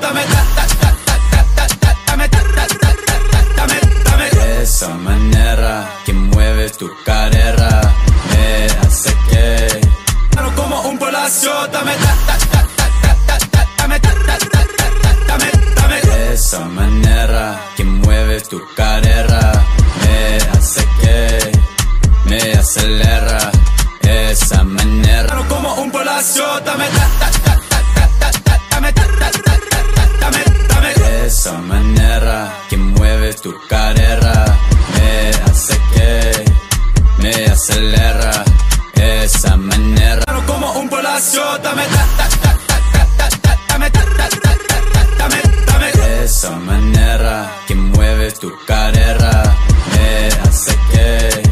dame, Esa manera que mueves tu carrera me hace que como un polacio, dame, dame, tu carrera me hace que me acelera esa manera como un polacio, dame, dame, dame, dame, esa manera que mueves tu carrera me hace que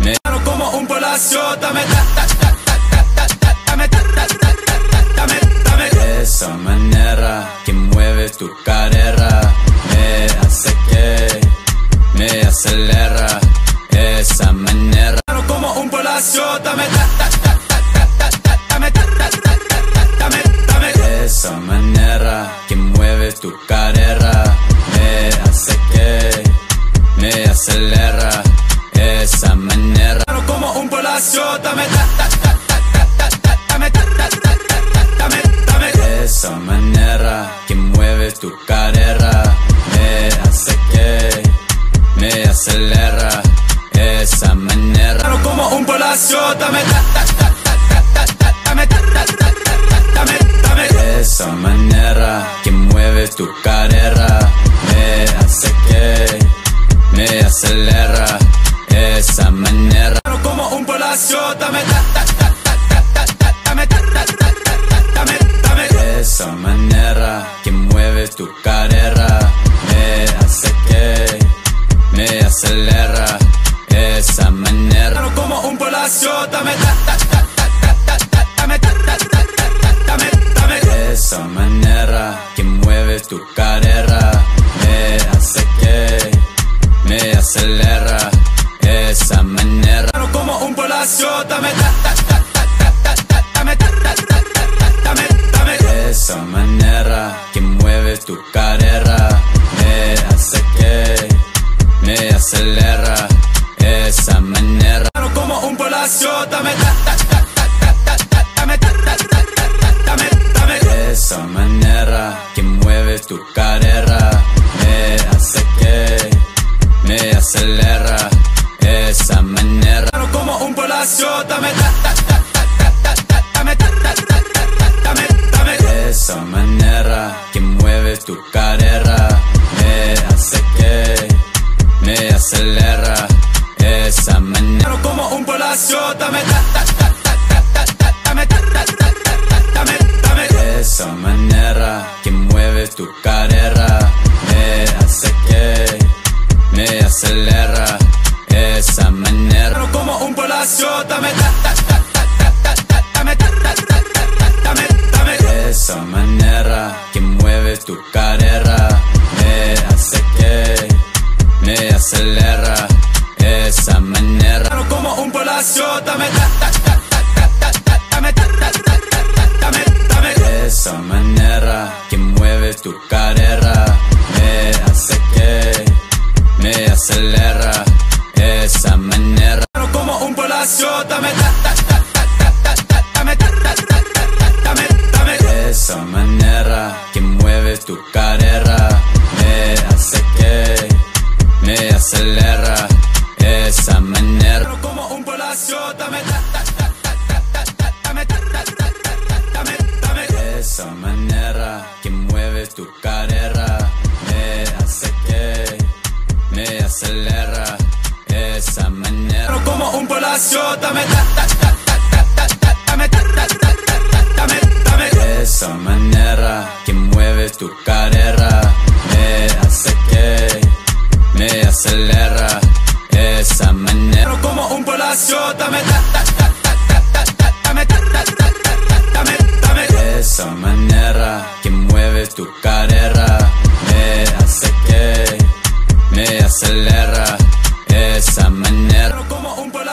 me como un polacio, dame, dame, dame, dame, esa manera que mueves tu carrera como un polacio, dame, dame, dame, dame, esa manera que mueves tu carrera me hace que me acelera. Esa manera. Claro como un polacio, dame, dame, dame, dame, esa manera que mueves tu carrera me hace que me acelera. Esa manera Dame, dame, dame, esa manera que mueves tu carrera me hace que me acelera esa manera Claro como un polacio, dame, dame, dame, dame, esa manera que mueves tu carrera dame, dame, dame, dame, esa manera que mueves tu carrera me hace que me acelera esa manera como un polacio, dame, dame, tu carrera dame, esa manera que mueves tu carrera me hace que me acelera esa manera como un polacio, dame, dame, dame, dame, esa manera que mueves tu carrera me hace que me acelera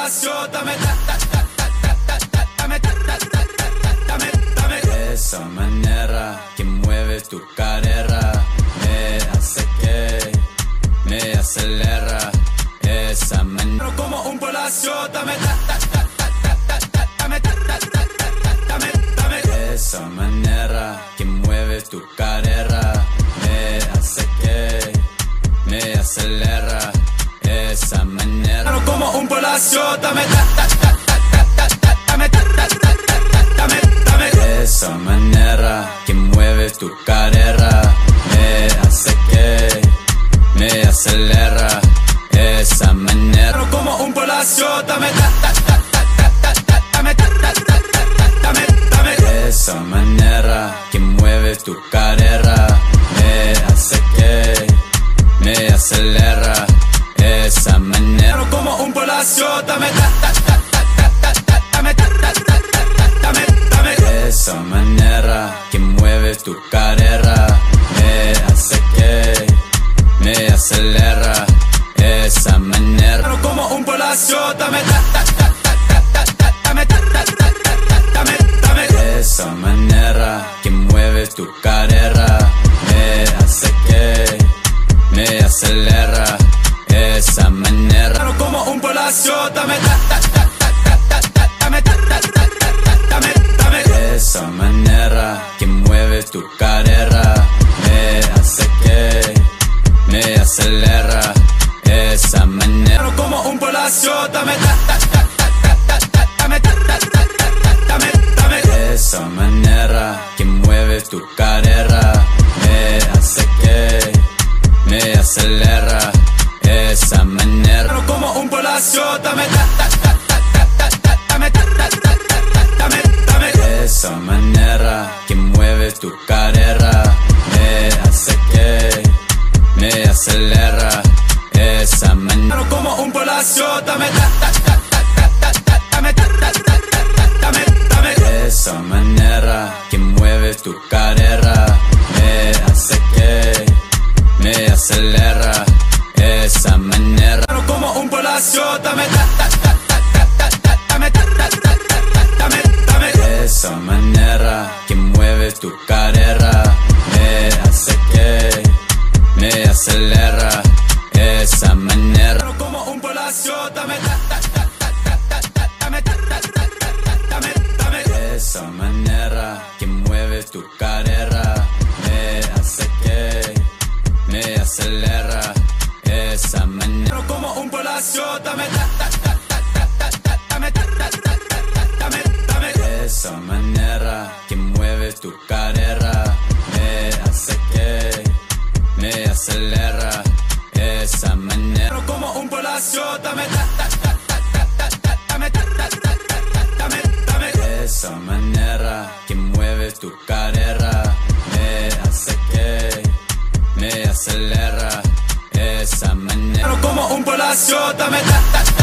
espacio, dame ta, ta, ta, ta, ta, ta, dame ta, ta, ta, ta, dame, dame. Esa manera que mueves tu cadera me hace que me acelera. Esa manera como un palacio, dame ta. Como un palacio, dame, dame, dame, dame, Esa manera que mueves tu carrera me hace que me acelera. Esa manera como un palacio, dame, dame, mueves tu manera que mueves tu carrera me hace que me acelera. Esa manera como un palacio, dame, dame, dame, dame, Esa manera que mueves tu carrera me hace que me acelera. Esa manera como un palacio, dame, dame, dame, dame, Esa manera tu carrera acelera. Esa manera como un palacio, dame, dame, dame, dame, Esa manera que mueves tu carrera me hace que me acelera. Esa manera como un palacio, dame, dame, dame, dame, Esa manera como un palacio, dame,